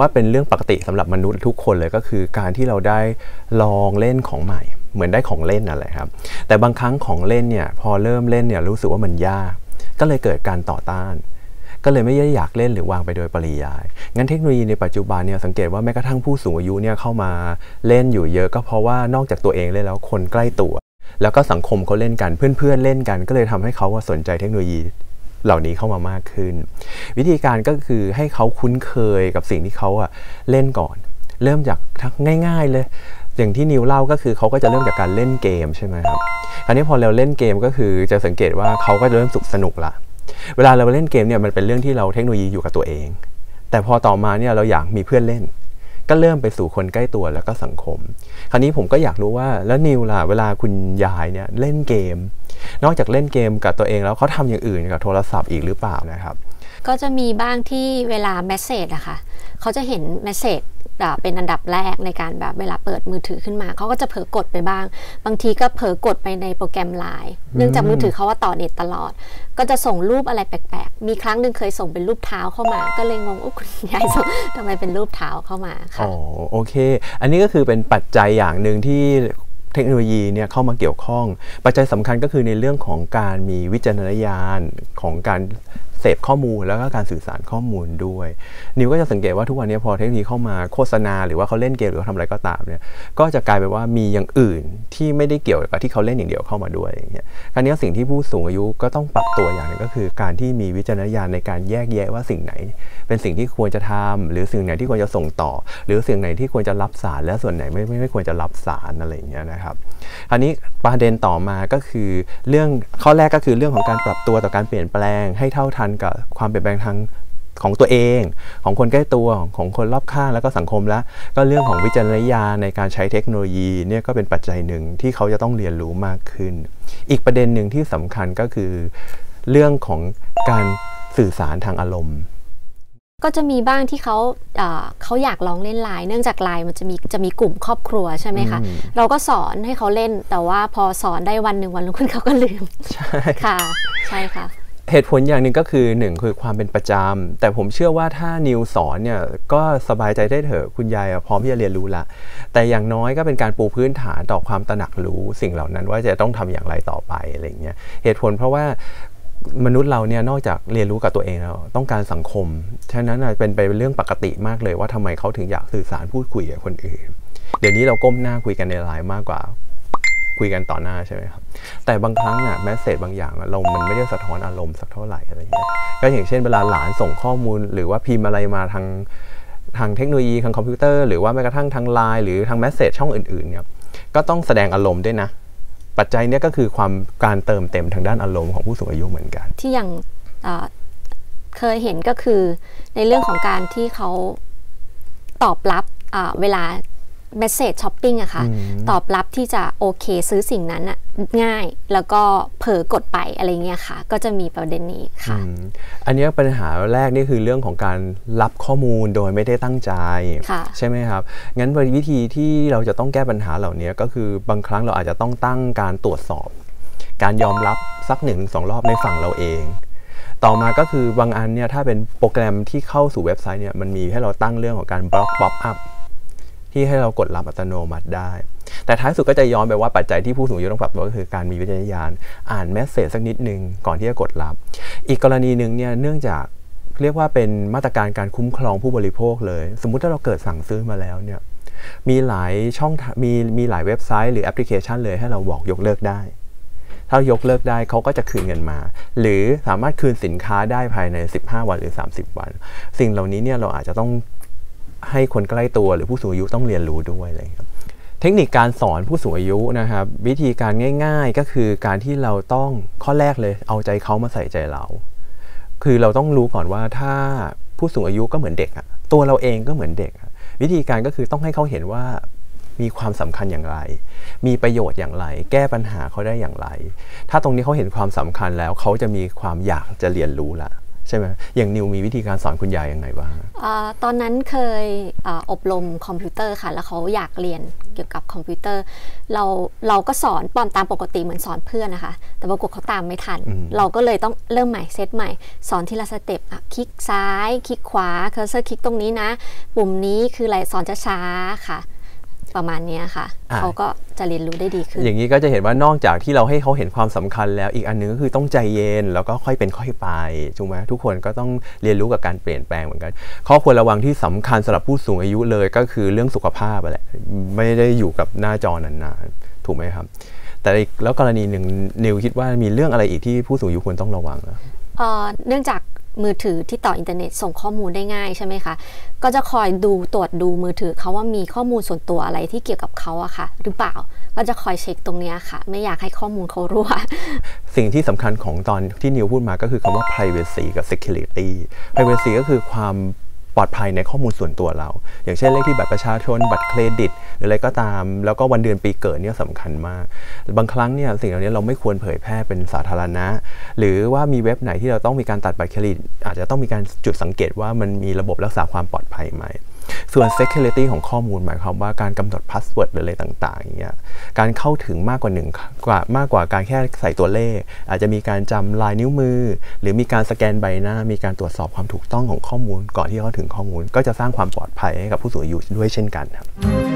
ว่าเป็นเรื่องปกติสำหรับมนุษย์ทุกคนเลยก็คือการที่เราได้ลองเล่นของใหม่ เหมือนได้ของเล่นอะไรครับ แต่บางครั้งของเล่นเนี่ยพอเริ่มเล่นเนี่ยรู้สึกว่ามันยาก ก็เลยเกิดการต่อต้านก็เลยไม่ได้อยากเล่นหรือวางไปโดยปริยาย งั้นเทคโนโลยีในปัจจุบันเนี่ยสังเกตว่าแม้กระทั่งผู้สูงอายุเนี่ยเข้ามาเล่นอยู่เยอะ ก็เพราะว่านอกจากตัวเองเล่นแล้วคนใกล้ตัว แล้วก็สังคมเขาเล่นกันเพื่อนๆเล่นกัน ก็เลยทำให้เขาว่าสนใจเทคโนโลยี เหล่านี้เข้ามามากขึ้น วิธีการก็คือให้เขาคุ้นเคยกับสิ่งที่เขาอะเล่นก่อน เริ่มจากทักง่าย ๆ เลย อย่างที่นิวเล่าก็คือเขาก็จะเริ่มจากการเล่นเกมใช่ไหมครับคราวนี้พอเราเล่นเกมก็คือจะสังเกตว่าเขาก็จะเริ่มสุขสนุกละเวลาเราเล่นเกมเนี่ยมันเป็นเรื่องที่เราเทคโนโลยีอยู่กับตัวเอง แต่พอต่อมาเนี่ยเราอยากมีเพื่อนเล่น ก็เริ่มไปสู่คนใกล้ตัวแล้วก็สังคม คราวนี้ผมก็อยากรู้ว่าแล้วนิวล่ะเวลาคุณยายเนี่ยเล่นเกม นอกจากเล่นเกมกับตัวเองแล้วเขาทำอย่างอื่นกับโทรศัพท์อีกหรือเปล่านะครับ ก็จะมีบ้างที่เวลา message อะค่ะเขาจะเห็น message เป็นอันดับแรกในการแบบเวลาเปิดมือถือขึ้นมา เขาก็จะเผลอกดไปบ้าง บางทีก็เผลอกดไปในโปรแกรมไลน์เนื่องจากมือถือเขาว่าต่อเน็ตตลอด ก็จะส่งรูปอะไรแปลกๆ มีครั้งหนึ่งเคยส่งเป็นรูปเท้าเข้ามา ก็เลยงงอุ๊ยคุณยายส่งทำไมเป็นรูปเท้าเข้ามาค่ะอ๋อโอเค อันนี้ก็คือเป็นปัจจัยอย่างหนึ่งที่ เทคโนโลยีเนี่ยเข้ามาเกี่ยวข้อง ปัจจัยสำคัญก็คือในเรื่องของการมีวิจารณญาณของการ เสพข้อมูลแล้วก็การสื่อสารข้อมูลด้วย นิวก็จะสังเกตว่าทุกวันนี้พอเทคโนโลยีเข้ามาโฆษณา หรือว่าเขาเล่นเกมหรือเขาทำอะไรก็ตามเนี่ยก็จะกลายเป็นว่ามีอย่างอื่นที่ไม่ได้เกี่ยวกับที่เขาเล่นอย่างเดียวเข้ามาด้วยอย่างเงี้ยคราวนี้สิ่งที่ผู้สูงอายุก็ต้องปรับตัวอย่างหนึงก็คือ การที่มีวิจารณญาณในการแยกแยะว่าสิ่งไหน เป็นสิ่งที่ควรจะทำหรือสิ่งไหนที่ควรจะส่งต่อ หรือสิ่งไหนที่ควรจะรับสาร และส่วนไหนไม่ไม่ไม่ควรจะรับสารอะไรอย่างเงี้ยนะครับคราวนี้ประเด็นต่อมาก็คือเรื่องข้อแรกก็คือเรื่องของการปรับตัวต่อการเปลี่ยนแปลงให้เท่าทันกับความเปลี่ยนแปลงทางของตัวเอง ของคนใกล้ตัวของคนรอบข้างแล้วก็สังคมแล้ว ก็เรื่องของวิจารณญาณในการใช้เทคโนโลยีเนี่ยก็เป็นปัจจัยหนึ่งที่เขาจะต้องเรียนรู้มากขึ้น อีกประเด็นหนึ่งที่สำคัญก็คือ เรื่องของการสื่อสารทางอารมณ์ ก็จะมีบ้างที่เขาเอ่อเขาอยากลองเล่นไลน์เนื่องจากไลน์มันจะมีจะมีกลุ่มครอบครัวใช่ไหมคะอืมเราก็สอนให้เขาเล่นแต่ว่าพอสอนได้วันหนึ่งวันรุ่งขึ้นเขาก็ลืมใช่ค่ะ ใช่ค่ะ เหตุผลอย่างหนึ่งก็คือหนึ่งคือความเป็นประจำแต่ผมเชื่อว่าถ้านิวสอนเนี่ยก็สบายใจได้เถอะคุณยายพร้อมที่จะเรียนรู้ละแต่อย่างน้อยก็เป็นการปูพื้นฐานต่อความตระหนักรู้สิ่งเหล่านั้นว่าจะต้องทำอย่างไรต่อไปอะไรเงี้ยเหตุผลเพราะว่ามนุษย์เราเนี่ยนอกจากเรียนรู้กับตัวเองแล้วต้องการสังคม ฉะนั้นเป็นไปเป็นเรื่องปกติมากเลยว่าทำไมเขาถึงอยากสื่อสารพูดคุยกับคนอื่น เดี๋ยวนี้เราก้มหน้าคุยกันในไลน์มากกว่า คุยกันต่อหน้าใช่ไหมครับ แต่บางครั้งอะ message บางอย่างอะเรามันไม่ได้สะท้อนอารมณ์สักเท่าไหร่อะไรอย่างเงี้ยก็อย่างเช่นเวลาหลานส่งข้อมูล หรือว่าพิมพ์อะไรมาทางทางเทคโนโลยีทางคอมพิวเตอร์หรือว่าแม้กระทั่งทางไลน์หรือทาง message ช่องอื่นๆเนี่ยก็ต้องแสดงอารมณ์ด้วยนะ ปัจจัยนี้ก็คือความการเติมเต็มทางด้านอารมณ์ของผู้สูงอายุเหมือนกัน ที่อย่างเคยเห็นก็คือในเรื่องของการที่เขาตอบรับอ่า เวลา message shopping อะค่ะอืมตอบรับที่จะโอเคซื้อสิ่งนั้นอะง่ายแล้วก็เผลอกดไปอะไรเงี้ยค่ะ ก็จะมีประเด็นนี้ค่ะอืมอันเนี้ยปัญหาแรกนี่คือเรื่องของการรับข้อมูลโดยไม่ได้ตั้งใจค่ะใช่ไหมครับ งั้นวิธีที่เราจะต้องแก้ปัญหาเหล่านี้ก็คือบางครั้งเราอาจจะต้องตั้งการตรวจสอบ การยอมรับสักหนึ่งถึงสองรอบในฝั่งเราเองต่อมาก็คือบางอันเนี่ยถ้าเป็นโปรแกรมที่เข้าสู่เว็บไซต์เนี่ยมันมีให้เราตั้งเรื่องของการ block pop-up ที่ให้เรากดรับอัตโนมัติได้ แต่ท้ายสุดก็จะย้อนไปว่าปัจจัยที่ผู้สูงอายุต้องปรับตัวก็คือการมีวิจารณญาณอ่าน message สักนิดหนึ่งก่อนที่จะกดรับ อีกกรณีหนึ่งเนี่ยเนื่องจากเรียกว่าเป็นมาตรการการคุ้มครองผู้บริโภคเลย สมมุติถ้าเราเกิดสั่งซื้อมาแล้วเนี่ยมีหลายช่องทางมีมีหลายเว็บไซต์หรือแอปพลิเคชันเลยให้เราบอกยกเลิกได้ ถ้ายกเลิกได้เขาก็จะคืนเงินมา หรือสามารถคืนสินค้าได้ภายใน 15 วันหรือ 30 วัน สิ่งเหล่านี้เนี่ยเราอาจจะต้อง ให้คนใกล้ตัวหรือผู้สูงอายุต้องเรียนรู้ด้วยเลยครับเทคนิคการสอนผู้สูงอายุนะครับ วิธีการง่าย ๆก็คือการที่เราต้องข้อแรกเลยเอาใจเขามาใส่ใจเรา คือเราต้องรู้ก่อนว่าถ้าผู้สูงอายุก็เหมือนเด็กอะตัวเราเองก็เหมือนเด็ก วิธีการก็คือต้องให้เขาเห็นว่ามีความสำคัญอย่างไร มีประโยชน์อย่างไร แก้ปัญหาเขาได้อย่างไร ถ้าตรงนี้เขาเห็นความสำคัญแล้วเขาจะมีความอยากจะเรียนรู้ละ ใช่ไหมอย่างนิวมีวิธีการสอนคุณยายยังไงบ้างเออตอนนั้นเคยเอออบรมคอมพิวเตอร์ค่ะ แล้วเขาอยากเรียนเกี่ยวกับคอมพิวเตอร์ เราเราก็สอนปอนตามปกติเหมือนสอนเพื่อนนะคะ แต่ปรากฏเขาตามไม่ทันอืมเราก็เลยต้องเริ่มใหม่เซตใหม่ สอนทีละ step อะคลิกซ้าย คลิกขวา cursor คลิกตรงนี้นะ ปุ่มนี้คืออะไรสอนช้าๆค่ะ ประมาณเนี้ยค่ะอ่าเขาก็จะเรียนรู้ได้ดีขึ้น อย่างนี้ก็จะเห็นว่านอกจากที่เราให้เขาเห็นความสำคัญแล้วอีกอันหนึงก็คือต้องใจเย็นแล้วก็ค่อยเป็นค่อยไปถูกไหมทุกคนก็ต้องเรียนรู้กับการเปลี่ยนแปลงเหมือนกันข้อควรระวังที่สำคัญสำหรับผู้สูงอายุเลยก็คือเรื่องสุขภาพอะแหละไม่ได้อยู่กับหน้าจอนานๆถูกไหมครับ แต่อีกแล้วกรณีหนึ่งนิวคิดว่ามีเรื่องอะไรอีกที่ผู้สูงอายุควรต้องระวังอะเอ่อเนื่องจาก มือถือที่ต่ออินเทอร์เน็ตส่งข้อมูลได้ง่ายใช่ไหมคะ ก็จะคอยดูตรวจดูมือถือเขาว่ามีข้อมูลส่วนตัวอะไรที่เกี่ยวกับเขาอะค่ะ หรือเปล่าก็จะคอยเช็คตรงนี้ค่ะ ไม่อยากให้ข้อมูลเขารั่ว สิ่งที่สำคัญของตอนที่นิวพูดมาก็คือคำว่า privacy กับ security privacy ก็คือความ ลอดภัยในข้อมูลส่วนตัวเรา อย่างเช่นเลขที่บัตรประชาชน บัตรเครดิต หรืออะไรก็ตาม แล้วก็วันเดือนปีเกิดเนี่ยสำคัญมาก บางครั้งเนี่ยสิ่งเหล่านี้เราไม่ควรเผยแพร่เป็นสาธารณะ หรือว่ามีเว็บไหนที่เราต้องมีการตัดบัตรเครดิต อาจจะต้องมีการจุดสังเกตว่ามันมีระบบรักษาความปลอดภัยไหม ส่วน security ของข้อมูลหมายความว่าการกำหนด password หรืออะไรต่างๆอย่างเงี้ยการเข้าถึงมากกว่าหนึ่งกว่ามากกว่าการแค่ใส่ตัวเลข อาจจะมีการจำลายนิ้วมือ หรือมีการสแกนใบหน้า มีการตรวจสอบความถูกต้องของข้อมูล ก่อนที่เข้าถึงข้อมูล ก็จะสร้างความปลอดภัยให้กับผู้สูงอายุด้วยเช่นกันครับ